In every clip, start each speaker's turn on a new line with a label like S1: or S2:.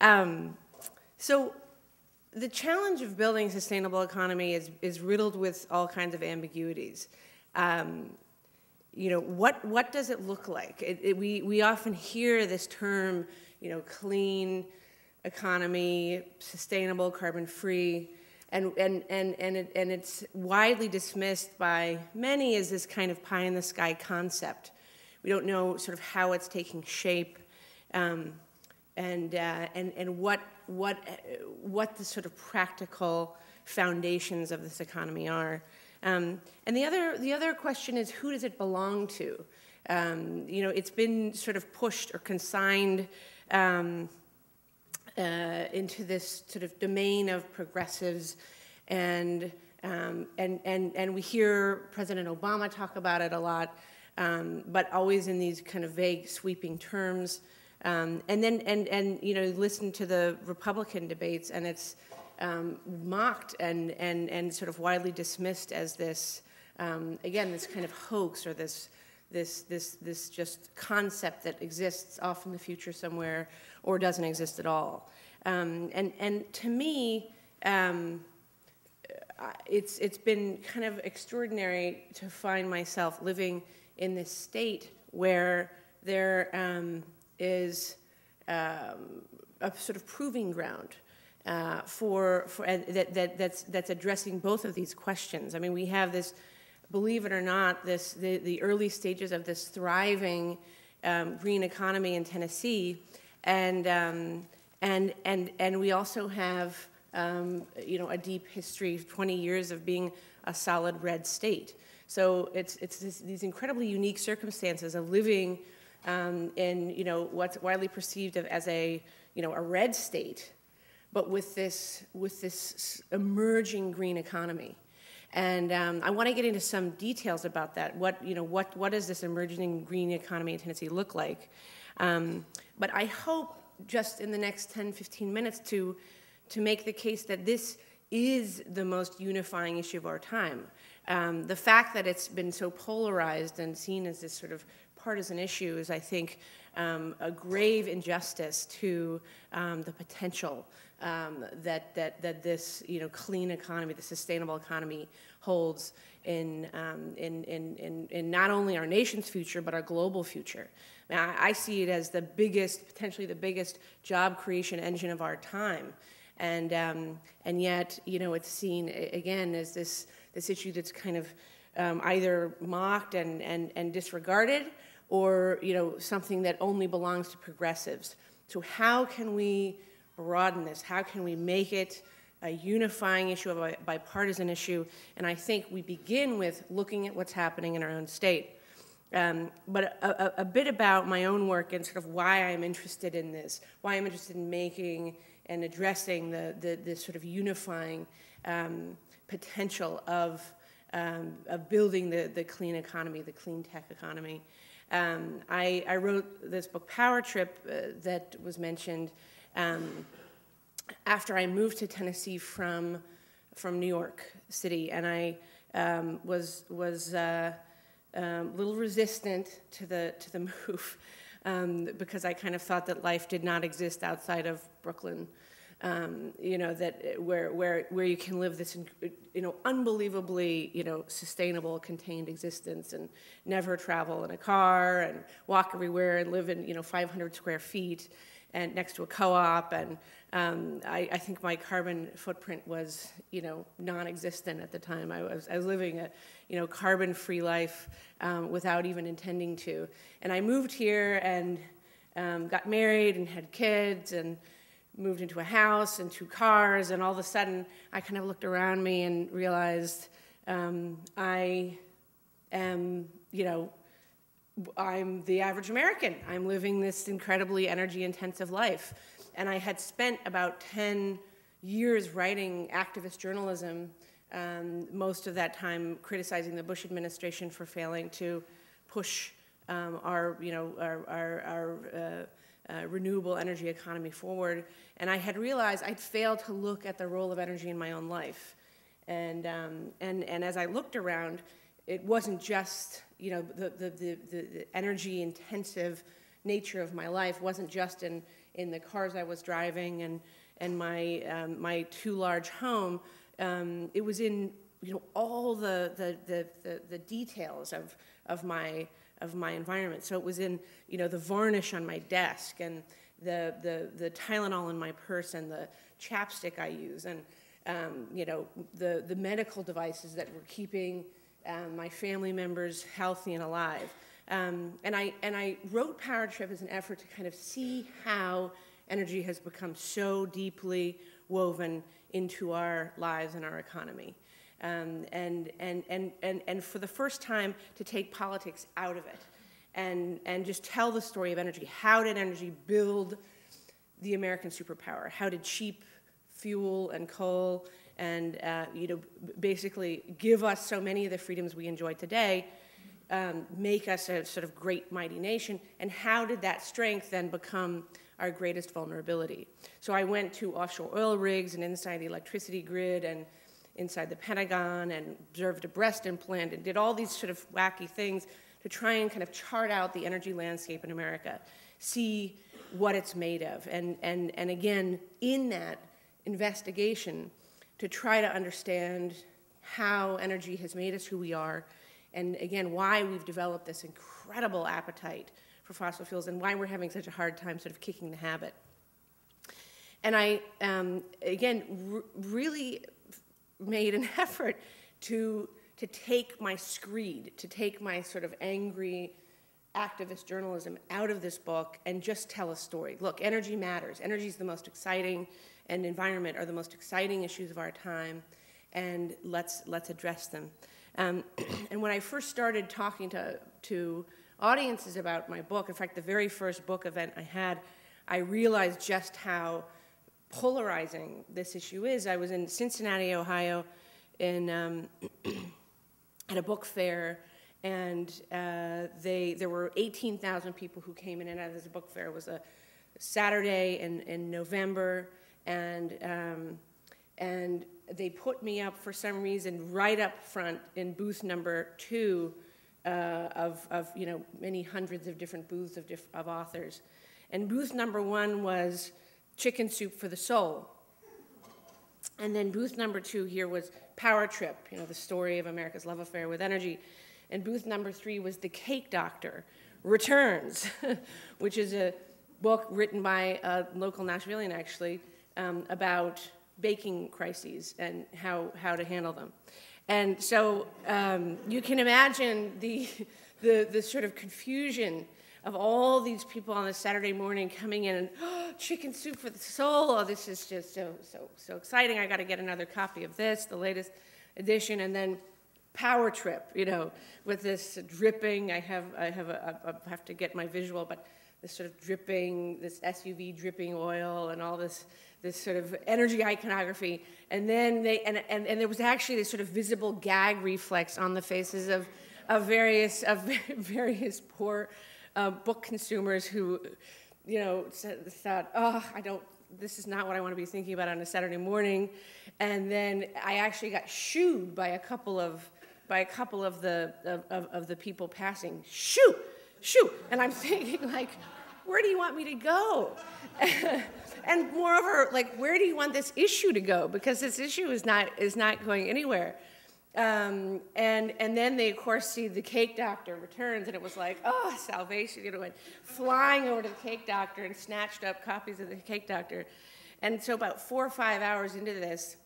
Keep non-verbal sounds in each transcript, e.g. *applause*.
S1: Um, so the challenge of building a sustainable economy is, is riddled with all kinds of ambiguities. Um, you know, what, what does it look like? It, it, we, we often hear this term, you know, clean economy, sustainable, carbon free, and, and, and, and, it, and it's widely dismissed by many as this kind of pie in the sky concept. We don't know sort of how it's taking shape um, and, uh, and, and what, what, what the sort of practical foundations of this economy are. Um, and the other, the other question is who does it belong to? Um, you know, it's been sort of pushed or consigned um, uh, into this sort of domain of progressives, and, um, and, and, and we hear President Obama talk about it a lot, um, but always in these kind of vague, sweeping terms. Um, and then, and, and, you know, listen to the Republican debates, and it's, um, mocked and, and, and sort of widely dismissed as this, um, again, this kind of hoax or this, this, this, this just concept that exists off in the future somewhere or doesn't exist at all. Um, and, and to me, um, it's, it's been kind of extraordinary to find myself living in this state where there um, is um, a sort of proving ground uh, for, for uh, that, that, that's, that's addressing both of these questions. I mean, we have this, believe it or not, this, the, the early stages of this thriving um, green economy in Tennessee, and, um, and, and, and we also have um, you know, a deep history, 20 years of being a solid red state. So it's, it's this, these incredibly unique circumstances of living um, in you know, what's widely perceived as a, you know, a red state but with this, with this emerging green economy. And um, I want to get into some details about that. What, you know, what, what does this emerging green economy in Tennessee look like? Um, but I hope just in the next 10, 15 minutes to, to make the case that this is the most unifying issue of our time. Um, the fact that it's been so polarized and seen as this sort of partisan issue is, I think, um, a grave injustice to um, the potential um, that, that, that this you know, clean economy, the sustainable economy holds in, um, in, in, in, in, not only our nation's future, but our global future. Now, I, see it as the biggest, potentially the biggest job creation engine of our time. And, um, and yet, you know, it's seen again as this, this issue that's kind of um, either mocked and, and, and disregarded or, you know, something that only belongs to progressives. So how can we broaden this? How can we make it a unifying issue, a bipartisan issue? And I think we begin with looking at what's happening in our own state. Um, but a, a, a, bit about my own work and sort of why I'm interested in this, why I'm interested in making and addressing the, the, the sort of unifying um, potential of, um, of building the, the clean economy, the clean tech economy. Um, I, I, wrote this book, Power Trip, uh, that was mentioned um, after I moved to Tennessee from, from New York City, and I um, was, was uh, um, a little resistant to the, to the *laughs* move um, because I kind of thought that life did not exist outside of Brooklyn. Um, you know that where where where you can live this you know unbelievably you know sustainable contained existence and never travel in a car and walk everywhere and live in you know 500 square feet and next to a co-op, and um, I, I, think my carbon footprint was, you know, non-existent at the time. I was, I was living a, you know, carbon-free life um, without even intending to. And I moved here and um, got married and had kids and moved into a house and two cars, and all of a sudden I kind of looked around me and realized um, I am, you know, I'm the average American. I'm living this incredibly energy intensive life. And I had spent about 10 years writing activist journalism, um, most of that time criticizing the Bush administration for failing to push um, our, you know, our, our, our uh, uh, renewable energy economy forward. And I had realized I'd failed to look at the role of energy in my own life. And, um, and, and as I looked around, it wasn't just you know, the, the, the, the energy intensive nature of my life wasn't just in, in the cars I was driving and, and my, um, my too large home. Um, it was in you know, all the, the, the, the, the details of, of, my, of my environment. So it was in you know, the varnish on my desk and the, the, the Tylenol in my purse and the chapstick I use and um, you know, the, the medical devices that were keeping um, my family members healthy and alive. Um, and, I, and I wrote Power Trip as an effort to kind of see how energy has become so deeply woven into our lives and our economy. Um, and, and, and, and, and for the first time, to take politics out of it and, and just tell the story of energy. How did energy build the American superpower? How did cheap fuel and coal and uh, you know, basically give us so many of the freedoms we enjoy today um, make us a sort of great mighty nation, and how did that strength then become our greatest vulnerability? So I went to offshore oil rigs and inside the electricity grid and inside the Pentagon and observed a breast implant and did all these sort of wacky things to try and kind of chart out the energy landscape in America, see what it's made of. And, and, and again, in that investigation, to try to understand how energy has made us who we are, and again, why we've developed this incredible appetite for fossil fuels and why we're having such a hard time sort of kicking the habit. And I, um, again, really made an *laughs* effort to, to take my screed, to take my sort of angry activist journalism out of this book and just tell a story. Look, energy matters. Energy is the most exciting, and environment are the most exciting issues of our time, and let's, let's address them. Um, *clears throat* and when I first started talking to, to audiences about my book, in fact, the very first book event I had, I realized just how polarizing this issue is. I was in Cincinnati, Ohio, in, um, *clears throat* at a book fair, and uh, they, there were 18,000 people who came in and out of this book fair. It was a Saturday in, in November, and, um, and they put me up for some reason right up front in booth number two uh, of, of you know many hundreds of different booths of, diff- of authors. And booth number one was Chicken Soup for the Soul. And then booth number two here was Power Trip, you know, the story of America's love affair with energy. And booth number three was The Cake Doctor Returns, *laughs* which is a book written by a local Nashvilleian, actually, um, about baking crises and how, how to handle them. And so um, you can imagine the, *laughs* the, the sort of confusion of all these people on a Saturday morning coming in and oh, chicken soup for the soul. Oh, this is just so so so exciting. I got to get another copy of this, the latest edition, and then Power Trip. You know, with this dripping. I have I have a, I have to get my visual, but this sort of dripping, this SUV dripping oil, and all this this sort of energy iconography. And then they, and, and, and there was actually this sort of visible gag reflex on the faces of, of various, of *laughs* various poor uh, book consumers who, you know, thought, oh, I don't, this is not what I want to be thinking about on a Saturday morning. And then I actually got shooed by a couple of, by a couple of the, of, of, of the people passing. shoo, shoo. And I'm *laughs* thinking like, where do you want me to go? *laughs* and moreover, like, where do you want this issue to go? Because this issue is not, is not going anywhere. Um, and, and then they, of course, see the cake doctor returns, and it was like, oh, salvation, you know, went flying over to the cake doctor and snatched up copies of the cake doctor. And so, about four or five hours into this,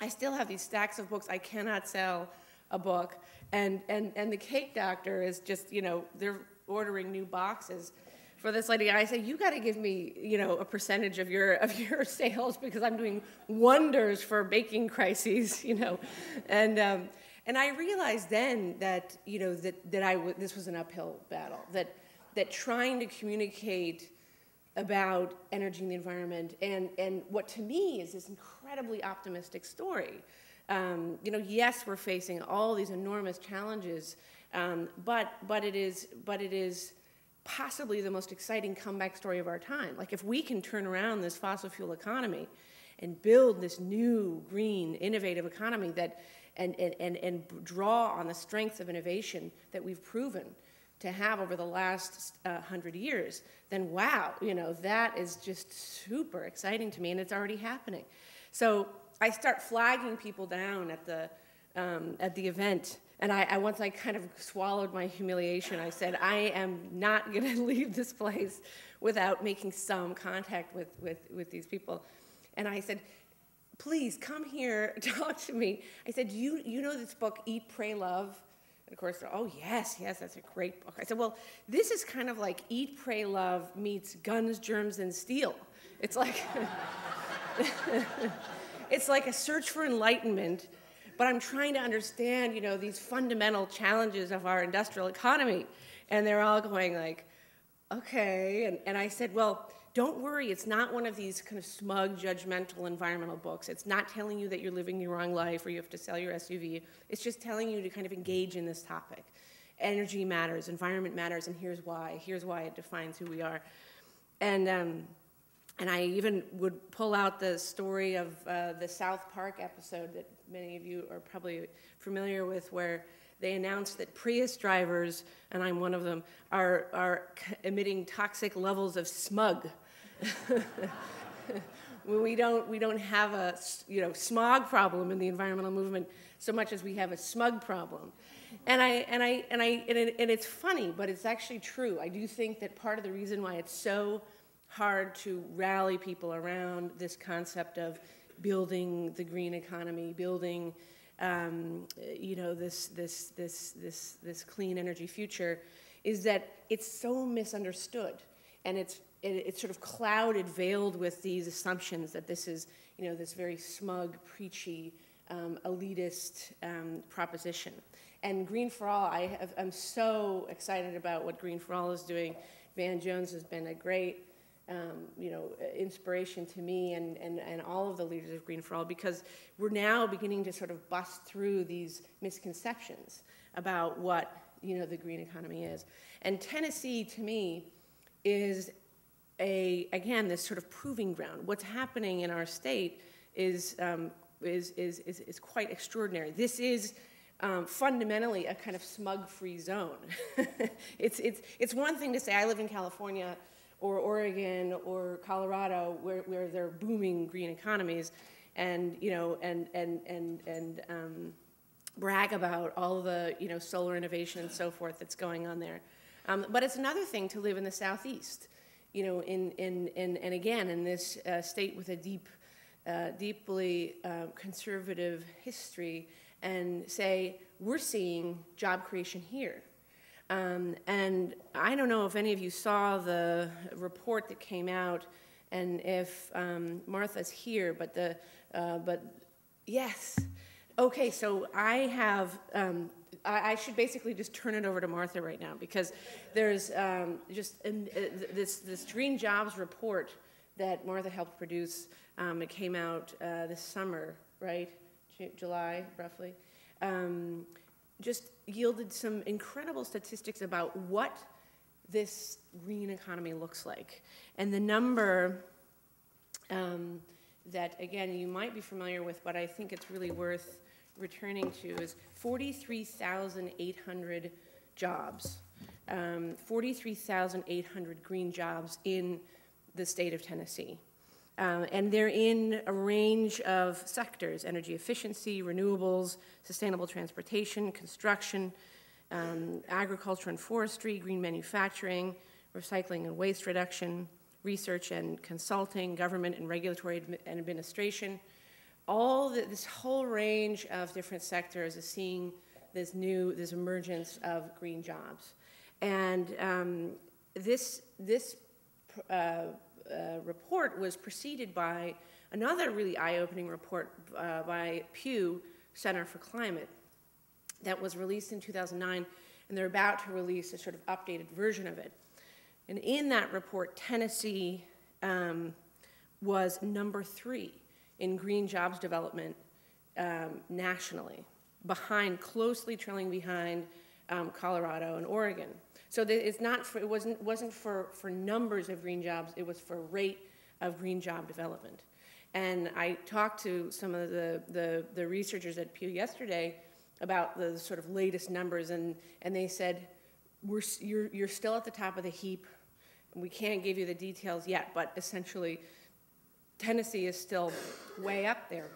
S1: I still have these stacks of books. I cannot sell a book. And, and, and the cake doctor is just, you know, they're ordering new boxes for this lady. I said, you got to give me, you know, a percentage of your of your *laughs* sales because I'm doing wonders for baking crises, *laughs* you know, and um, and I realized then that you know that that I w- this was an uphill battle. That that trying to communicate about energy and the environment and and what to me is this incredibly optimistic story. Um, you know, yes, we're facing all these enormous challenges, um, but but it is but it is possibly the most exciting comeback story of our time. Like, if we can turn around this fossil fuel economy and build this new, green, innovative economy that, and, and, and, and draw on the strength of innovation that we've proven to have over the last uh, hundred years, then wow, you know, that is just super exciting to me, and it's already happening. So I start flagging people down at the, um, at the event, and I, I, once I kind of swallowed my humiliation, I said, I am not going *laughs* to leave this place without making some contact with, with, with these people. And I said, please come here, *laughs* talk to me. I said, you, you know this book, Eat, Pray, Love? And of course, oh, yes, yes, that's a great book. I said, well, this is kind of like Eat, Pray, Love meets Guns, Germs, and Steel. It's like, *laughs* it's like a search for enlightenment, but I'm trying to understand, you know, these fundamental challenges of our industrial economy. And they're all going like, okay. And, and I said, well, don't worry, it's not one of these kind of smug, judgmental environmental books. It's not telling you that you're living your wrong life or you have to sell your SUV. It's just telling you to kind of engage in this topic. Energy matters, environment matters, and here's why. Here's why it defines who we are. And, um, and I even would pull out the story of uh, the South Park episode that many of you are probably familiar with, where they announced that Prius drivers, and I'm one of them, are, are emitting toxic levels of smog. *laughs* we don't, we don't have a you know, smog problem in the environmental movement so much as we have a smug problem. And, I, and, I, and, I, and, it, and it's funny, but it's actually true. I do think that part of the reason why it's so hard to rally people around this concept of building the green economy, building um, you know, this, this, this, this, this clean energy future is that it's so misunderstood. And it's, it, it's sort of clouded, veiled with these assumptions that this is, you know, this very smug, preachy, um, elitist um, proposition. And Green for All, I have, I'm so excited about what Green for All is doing. Van Jones has been a great um, you know, inspiration to me and, and, and all of the leaders of Green for All because we're now beginning to sort of bust through these misconceptions about what, you know, the green economy is. And Tennessee, to me, is a, again, this sort of proving ground. What's happening in our state is, um, is, is, is, is, quite extraordinary. This is um, fundamentally a kind of smug-free zone. *laughs* it's, it's, it's one thing to say, I live in California, or Oregon or Colorado, where, where they're booming green economies, and you know, and and and and um, brag about all the you know solar innovation and so forth that's going on there. Um, but it's another thing to live in the southeast, you know, in in, in and again in this uh, state with a deep, uh, deeply uh, conservative history, and say we're seeing job creation here. Um, and I don't know if any of you saw the report that came out, and if um, Martha's here, but the uh, but yes, okay. So I have. Um, I, I, should basically just turn it over to Martha right now because there's um, just uh, this this Green Jobs report that Martha helped produce. Um, it came out uh, this summer, right? J- July, roughly. Um, just yielded some incredible statistics about what this green economy looks like. And the number um, that, again, you might be familiar with, but I think it's really worth returning to is 43,800 jobs. Um, 43,800 green jobs in the state of Tennessee. Um, and they're in a range of sectors energy efficiency, renewables, sustainable transportation, construction, um, agriculture and forestry, green manufacturing, recycling and waste reduction, research and consulting, government and regulatory and administration. All the, this whole range of different sectors is seeing this new, this emergence of green jobs. And um, this, this uh, uh, report was preceded by another really eye-opening report uh, by Pew Center for Climate that was released in 2009, and they're about to release a sort of updated version of it. And in that report, Tennessee um, was number three in green jobs development um, nationally, behind, closely trailing behind um, Colorado and Oregon. So it's not for, it wasn't, wasn't for, for numbers of green jobs, it was for rate of green job development. And I talked to some of the, the, the researchers at Pew yesterday about the sort of latest numbers, and, and they said, we're, you're, you're still at the top of the heap. We can't give you the details yet, but essentially, Tennessee is still way up there.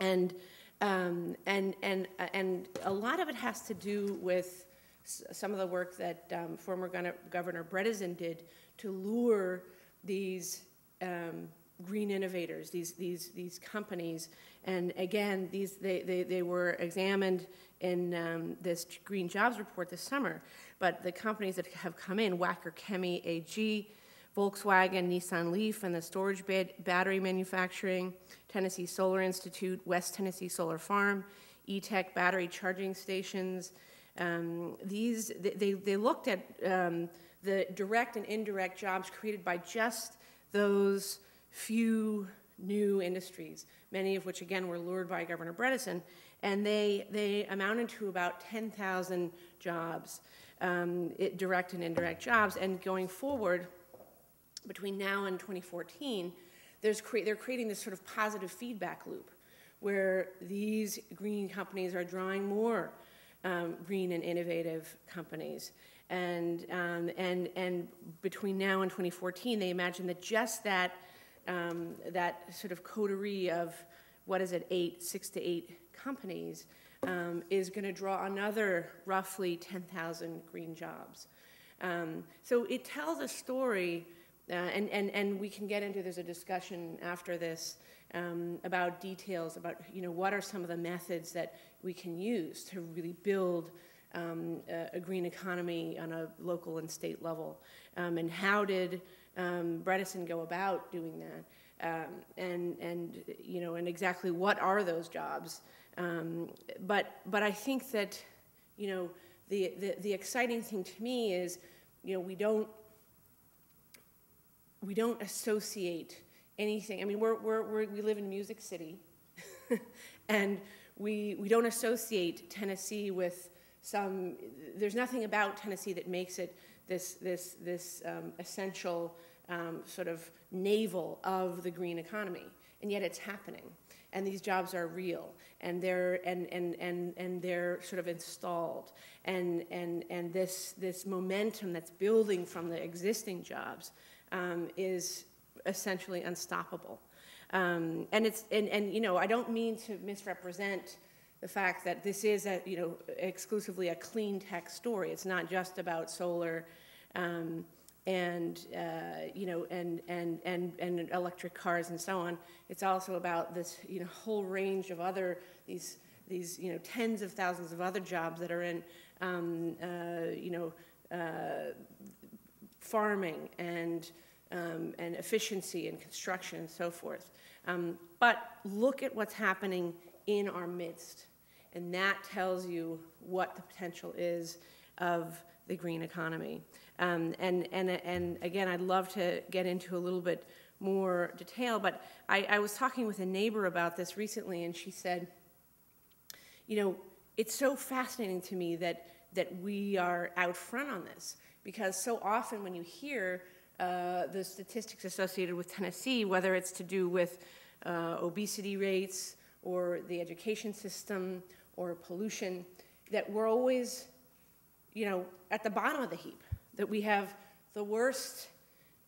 S1: And, um, and, and, and a lot of it has to do with some of the work that um, former Governor Bredesen did to lure these um, green innovators, these, these, these companies. And again, these, they, they, they were examined in um, this Green Jobs Report this summer. But the companies that have come in, Wacker Chemie AG, Volkswagen, Nissan Leaf, and the storage bat- battery manufacturing, Tennessee Solar Institute, West Tennessee Solar Farm, E-Tech battery charging stations. Um, these, they- they, looked at um, the direct and indirect jobs created by just those few new industries, many of which, again, were lured by Governor Bredesen, and they, they amounted to about 10,000 jobs, um, it, direct and indirect jobs. And going forward, between now and 2014, there's cre- they're creating this sort of positive feedback loop where these green companies are drawing more um, green and innovative companies. And, um, and, and between now and 2014, they imagine that just that, um, that sort of coterie of, what is it, eight, six to eight companies um, is going to draw another roughly 10,000 green jobs. Um, so it tells a story, uh, and, and, and we can get into, there's a discussion after this um, about details, about, you know, what are some of the methods that we can use to really build um, a, a green economy on a local and state level. Um, and how did um, Bredesen go about doing that? Um, and, and, you know, and exactly what are those jobs? Um, but, but I think that, you know, the, the, the exciting thing to me is, you know, we don't, we don't associate anything. I mean, we're, we're, we're, we live in Music City, *laughs* and we, we don't associate Tennessee with some, there's nothing about Tennessee that makes it this, this, this um, essential um, sort of navel of the green economy. And yet it's happening. And these jobs are real, and they're, and, and, and, and they're sort of installed. And, and, and this, this momentum that's building from the existing jobs um, is essentially unstoppable. Um, and it's and, and you know I don't mean to misrepresent the fact that this is a you know exclusively a clean tech story. It's not just about solar. Um, and uh, you know, and, and and and electric cars and so on. It's also about this you know whole range of other these these you know tens of thousands of other jobs that are in um, uh, you know uh, farming and um, and efficiency and construction and so forth. Um, but look at what's happening in our midst, and that tells you what the potential is of the green economy. Um, and, and, and again, I'd love to get into a little bit more detail, but I, I was talking with a neighbor about this recently, and she said, you know, it's so fascinating to me that, that we are out front on this, because so often when you hear uh, the statistics associated with Tennessee, whether it's to do with uh, obesity rates or the education system or pollution, that we're always, you know, at the bottom of the heap, that we have the worst,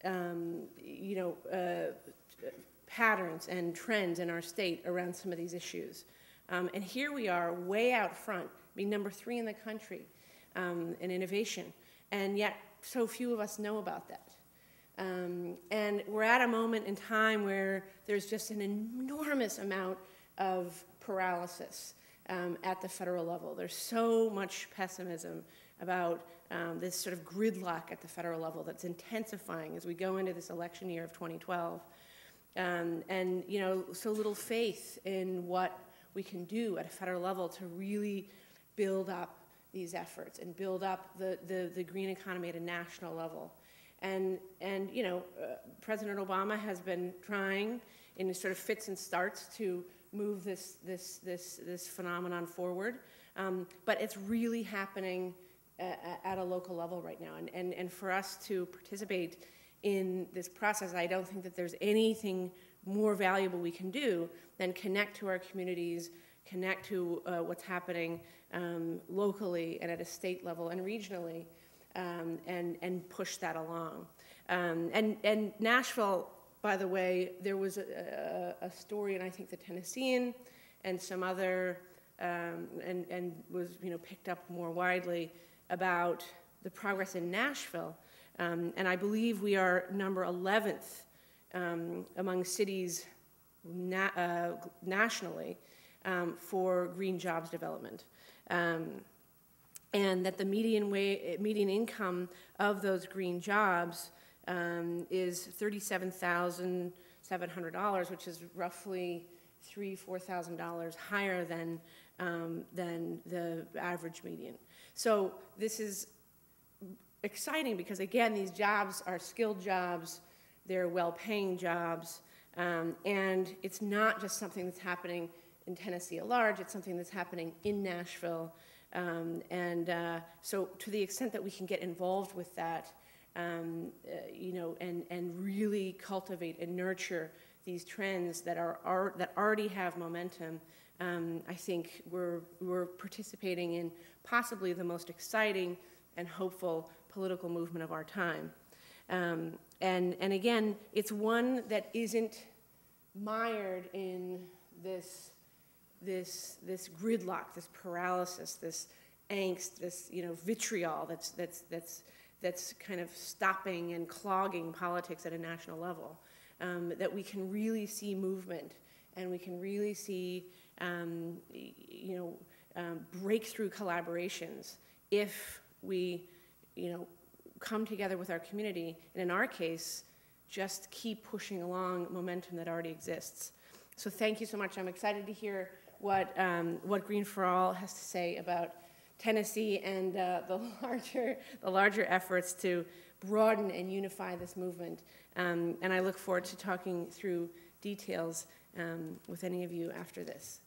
S1: um, you know, uh, patterns and trends in our state around some of these issues. Um, and here we are, way out front, being number three in the country um, in innovation, and yet so few of us know about that. Um, and we're at a moment in time where there's just an enormous amount of paralysis um, at the federal level. There's so much pessimism about um, this sort of gridlock at the federal level that's intensifying as we go into this election year of 2012. Um, and, you know, so little faith in what we can do at a federal level to really build up these efforts and build up the, the, the green economy at a national level. And, and you know, uh, President Obama has been trying in sort of fits and starts to move this, this, this, this phenomenon forward. Um, but it's really happening at, a local level right now. And, and, and for us to participate in this process, I don't think that there's anything more valuable we can do than connect to our communities, connect to uh, what's happening um, locally and at a state level and regionally um, and, and push that along. Um, and, and Nashville, by the way, there was a, a, a story in, I think, the Tennessean and some other, um, and, and was, you know, picked up more widely about the progress in Nashville. Um, and I believe we are number 11th um, among cities na- uh, nationally um, for green jobs development. Um, and that the median, way, median income of those green jobs um, is $37,700, which is roughly three, four thousand dollars higher than um, than the average median. So this is exciting because again, these jobs are skilled jobs, they're well-paying jobs, um, and it's not just something that's happening in Tennessee at large, it's something that's happening in Nashville. Um, and uh, so to the extent that we can get involved with that, um, uh, you know, and, and really cultivate and nurture these trends that are, are that already have momentum, um, I think we're, we're participating in possibly the most exciting and hopeful political movement of our time. Um, and, and again, it's one that isn't mired in this, this, this gridlock, this paralysis, this angst, this you know, vitriol that's, that's, that's, that's kind of stopping and clogging politics at a national level. Um, that we can really see movement and we can really see um, you know, um, breakthrough collaborations if we you know, come together with our community, and in our case, just keep pushing along momentum that already exists. So thank you so much. I'm excited to hear what, um, what Green for All has to say about Tennessee and uh, the, *laughs* larger, the larger efforts to broaden and unify this movement. Um, and I look forward to talking through details um, with any of you after this.